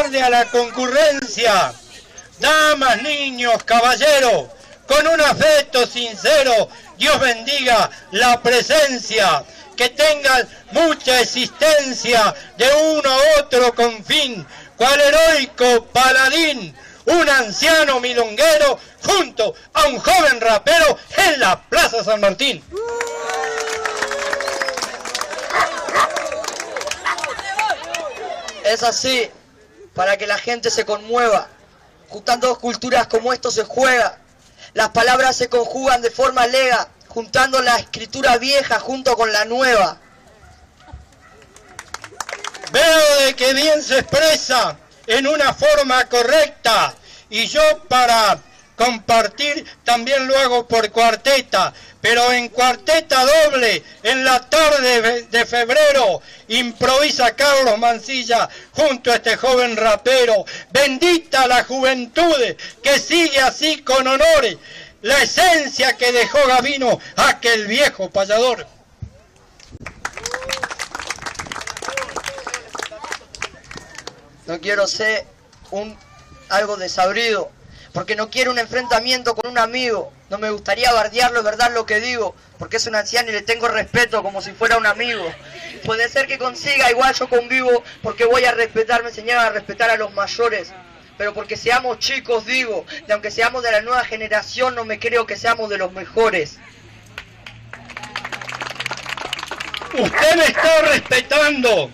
a la concurrencia. Damas, niños, caballeros, con un afecto sincero, Dios bendiga la presencia, que tengan mucha existencia de uno a otro con fin, cual heroico paladín, un anciano milonguero junto a un joven rapero en la Plaza San Martín. Es así, para que la gente se conmueva. Juntando dos culturas como esto se juega. Las palabras se conjugan de forma lega, juntando la escritura vieja junto con la nueva. Veo de que bien se expresa en una forma correcta y yo para compartir también lo hago por cuarteta, pero en cuarteta doble, en la tarde de febrero, improvisa Carlos Mancilla junto a este joven rapero. Bendita la juventud que sigue así con honores la esencia que dejó Gavino, aquel viejo payador. No quiero ser un algo desabrido, porque no quiero un enfrentamiento con un amigo. No me gustaría bardearlo, verdad lo que digo, porque es un anciano y le tengo respeto como si fuera un amigo. Puede ser que consiga, igual yo convivo, porque voy a respetar, me enseñaron a respetar a los mayores. Pero porque seamos chicos, digo, y aunque seamos de la nueva generación, no me creo que seamos de los mejores. Usted me está respetando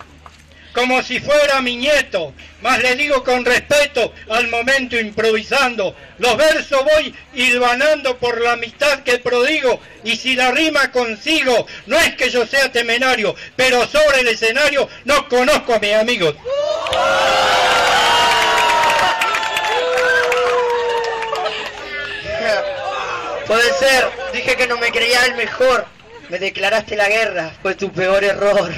como si fuera mi nieto, mas le digo con respeto al momento improvisando. Los versos voy hilvanando por la amistad que prodigo y si la rima consigo, no es que yo sea temenario, pero sobre el escenario no conozco a mis amigos. Puede ser, dije que no me creía el mejor. Me declaraste la guerra, fue tu peor error.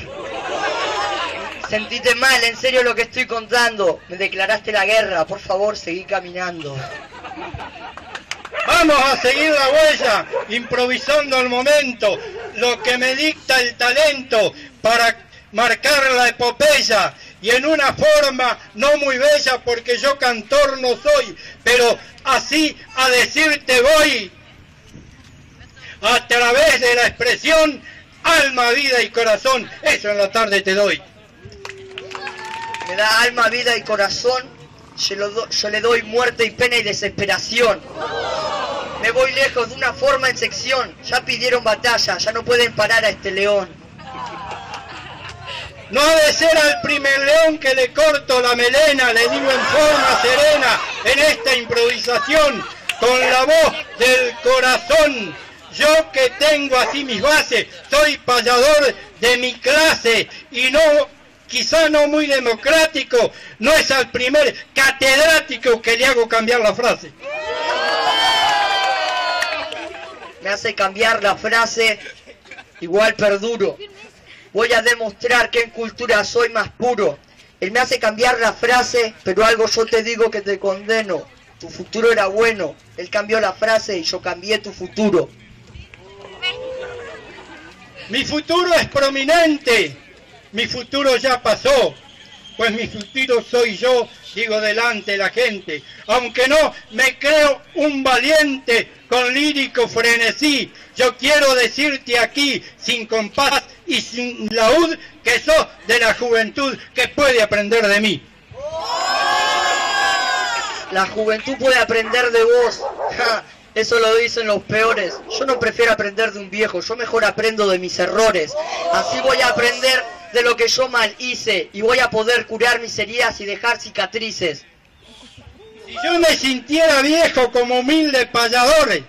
Sentite mal, en serio lo que estoy contando. Me declaraste la guerra, por favor, seguí caminando. Vamos a seguir la huella, improvisando al momento, lo que me dicta el talento para marcar la epopeya y en una forma no muy bella porque yo cantor no soy, pero así a decirte voy a través de la expresión alma, vida y corazón. Eso en la tarde te doy. Me da alma, vida y corazón. Yo, lo le doy muerte y pena y desesperación. Me voy lejos de una forma en sección. Ya pidieron batalla, ya no pueden parar a este león. No ha de ser al primer león que le corto la melena, le digo en forma serena, en esta improvisación, con la voz del corazón. Yo que tengo así mis bases, soy payador de mi clase y no, quizá no muy democrático, no es al primer catedrático que le hago cambiar la frase. Me hace cambiar la frase, igual perduro. Voy a demostrar que en cultura soy más puro. Él me hace cambiar la frase, pero algo yo te digo que te condeno. Tu futuro era bueno. Él cambió la frase y yo cambié tu futuro. Mi futuro es prominente, mi futuro ya pasó, pues mi futuro soy yo, digo delante de la gente, aunque no me creo un valiente con lírico frenesí, yo quiero decirte aquí, sin compás y sin laúd, que sos de la juventud que puede aprender de mí. La juventud puede aprender de vos. Eso lo dicen los peores. Yo no prefiero aprender de un viejo, yo mejor aprendo de mis errores. Así voy a aprender de lo que yo mal hice y voy a poder curar mis heridas y dejar cicatrices. Si yo me sintiera viejo como humilde payadores,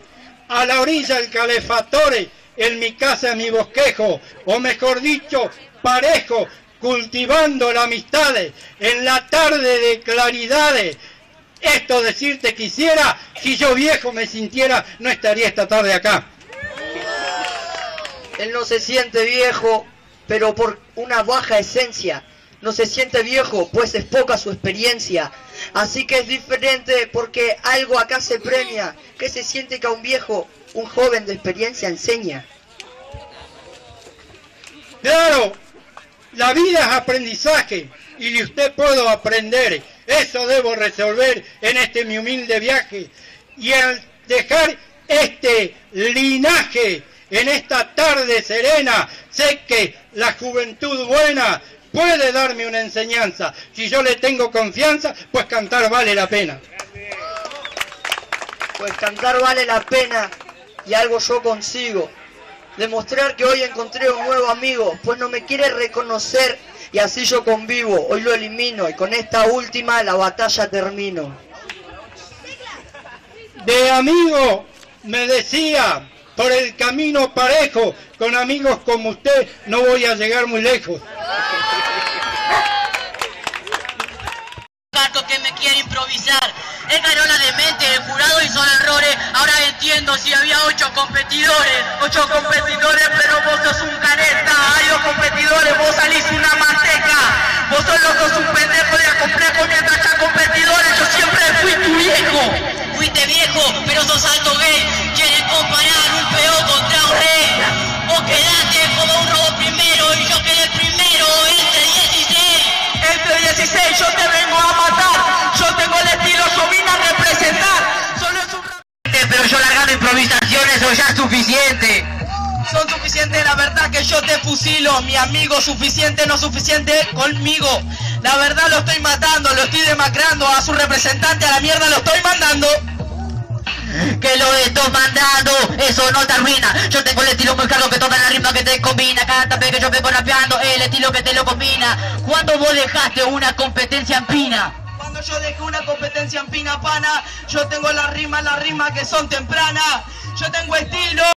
a la orilla del calefactore, en mi casa mi bosquejo, o mejor dicho, parejo, cultivando la amistades, en la tarde de claridades. Esto decirte quisiera, si yo viejo me sintiera, no estaría esta tarde acá. Él no se siente viejo, pero por una baja esencia. No se siente viejo, pues es poca su experiencia. Así que es diferente porque algo acá se premia. Que se siente que a un viejo, un joven de experiencia enseña. Claro, la vida es aprendizaje y usted puedo aprender. Eso debo resolver en este mi humilde viaje. Y al dejar este linaje en esta tarde serena, sé que la juventud buena puede darme una enseñanza. Si yo le tengo confianza, pues cantar vale la pena. Pues cantar vale la pena y algo yo consigo. Demostrar que hoy encontré un nuevo amigo, pues no me quiere reconocer y así yo convivo. Hoy lo elimino y con esta última la batalla termino. De amigo me decía, por el camino parejo, con amigos como usted no voy a llegar muy lejos. que me quiere improvisar. Él ganó demente, el jurado hizo errores. Ahora entiendo si había ocho competidores. Ocho competidores, pero vos sos un careta. Hay dos competidores, vos salís una ya es suficiente. Son suficientes, la verdad que yo te fusilo, mi amigo, suficiente, no suficiente conmigo. La verdad lo estoy matando, lo estoy demacrando, a su representante a la mierda lo estoy mandando. Que lo estoy mandando, eso no te arruina. Yo tengo el estilo muy claro que toda la rima que te combina. Cada vez que yo vengo rapeando, el estilo que te lo combina. ¿Cuándo vos dejaste una competencia en pina? Yo dejé una competencia en pina pana, yo tengo las rimas, las rimas que son tempranas. Yo tengo estilo.